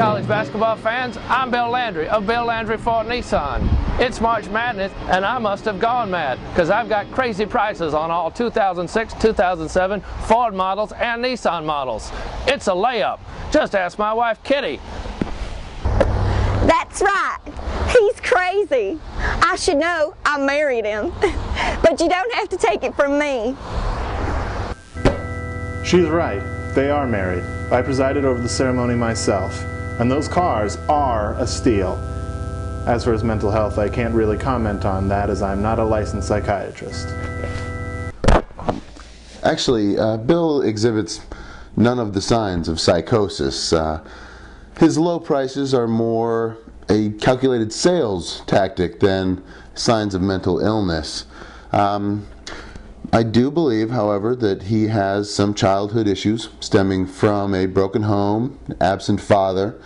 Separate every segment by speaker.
Speaker 1: college basketball fans. I'm Bill Landry of Bill Landry Ford Nissan. It's March Madness, and I must have gone mad because I've got crazy prices on all 2006, 2007 Ford models and Nissan models. It's a layup. Just ask my wife, Kitty.
Speaker 2: That's right. He's crazy. I should know I married him. but you don't have to take it from me.
Speaker 3: She's right. They are married. I presided over the ceremony myself. And those cars are a steal. As for his mental health, I can't really comment on that as I'm not a licensed psychiatrist.
Speaker 4: Actually, uh, Bill exhibits none of the signs of psychosis. Uh, his low prices are more a calculated sales tactic than signs of mental illness. Um, I do believe, however, that he has some childhood issues stemming from a broken home, absent father,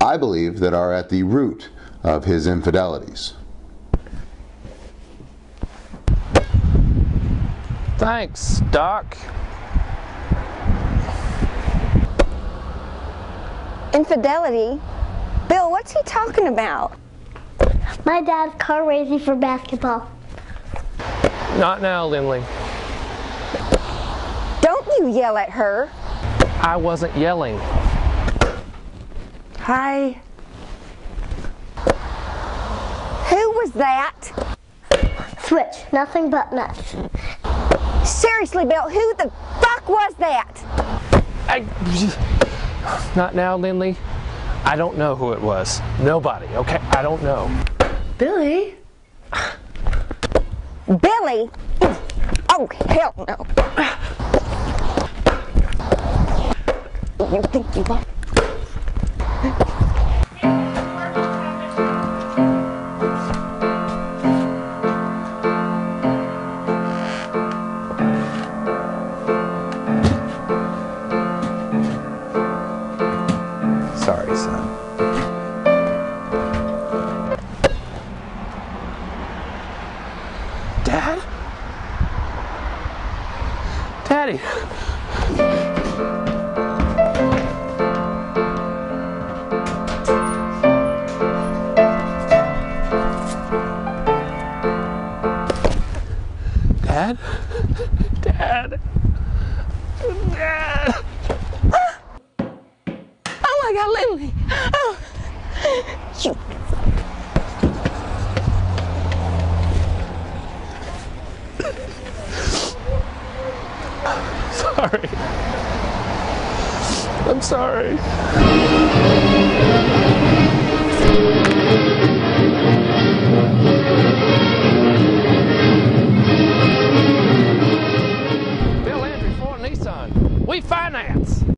Speaker 4: I believe that are at the root of his infidelities.
Speaker 1: Thanks, Doc.
Speaker 2: Infidelity? Bill, what's he talking about?
Speaker 5: My dad's car racing for basketball.
Speaker 1: Not now, Lindley.
Speaker 2: Don't you yell at her.
Speaker 1: I wasn't yelling.
Speaker 2: Hi. Who was that?
Speaker 5: Switch, nothing but nuts.
Speaker 2: Seriously, Bill, who the fuck was that?
Speaker 1: I, not now, Lindley. I don't know who it was. Nobody, okay? I don't know.
Speaker 6: Billy?
Speaker 2: Billy? Oh, hell no. You think you want?
Speaker 1: Daddy. Dad? Dad? Dad?
Speaker 2: Oh my God, Lindley. Oh. You.
Speaker 1: Sorry. I'm sorry.